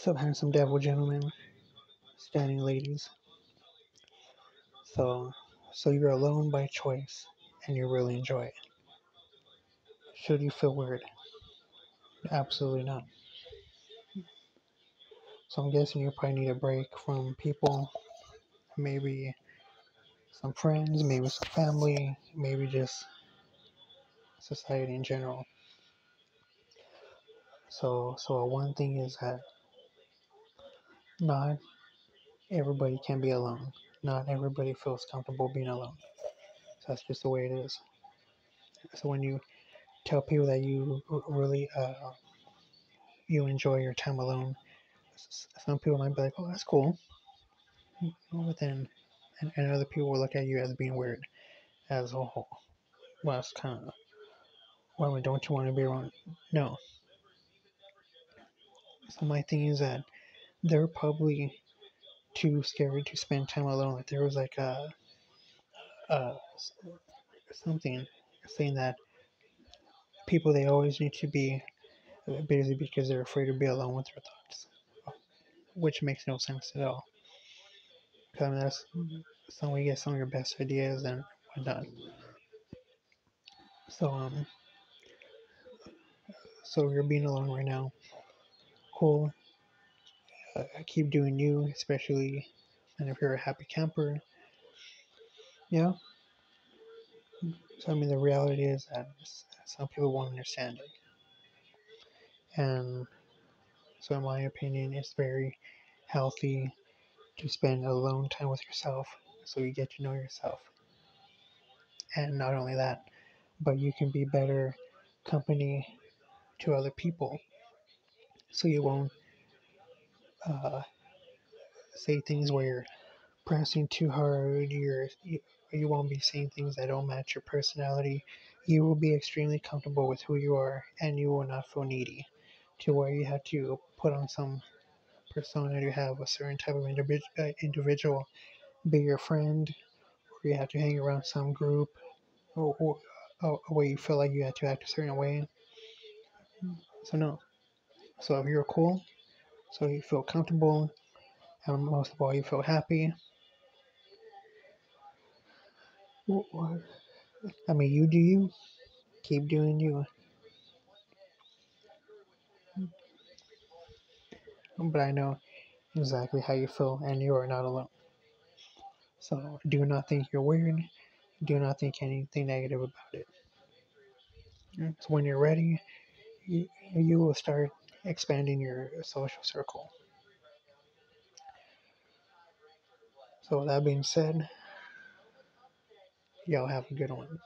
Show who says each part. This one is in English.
Speaker 1: some handsome devil gentlemen, standing ladies. So, so you're alone by choice, and you really enjoy it. Should you feel weird? Absolutely not. So I'm guessing you probably need a break from people, maybe some friends, maybe some family, maybe just society in general. So, so one thing is that not everybody can be alone. Not everybody feels comfortable being alone. So that's just the way it is. So when you tell people that you really uh, you enjoy your time alone, some people might be like, "Oh, that's cool," but then and, and other people will look at you as being weird, as oh, well, it's kind of well, don't you want to be around? No. So my thing is that they're probably too scared to spend time alone. Like there was like a, a something saying that people they always need to be busy because they're afraid to be alone with their thoughts, which makes no sense at all. Because I mean, that's some way you get some of your best ideas and whatnot. So um, so you're being alone right now. Cool. Uh, keep doing you, especially and if you're a happy camper. Yeah. So I mean, the reality is that some people won't understand it, and so in my opinion, it's very healthy to spend alone time with yourself, so you get to know yourself. And not only that, but you can be better company to other people, so you won't uh, say things where you're pressing too hard. You're you, you won't be saying things that don't match your personality. You will be extremely comfortable with who you are, and you will not feel needy to where you have to put on some persona to have a certain type of individ- uh, individual be your friend, or you have to hang around some group, or, or, or where you feel like you have to act a certain way. So no. So if you're cool, so you feel comfortable, and most of all you feel happy. I mean, you do you. Keep doing you. But I know exactly how you feel, and you are not alone. So do not think you're weird. Do not think anything negative about it. Mm. So when you're ready, you, you will start expanding your social circle. So, with that being said, y'all have a good one.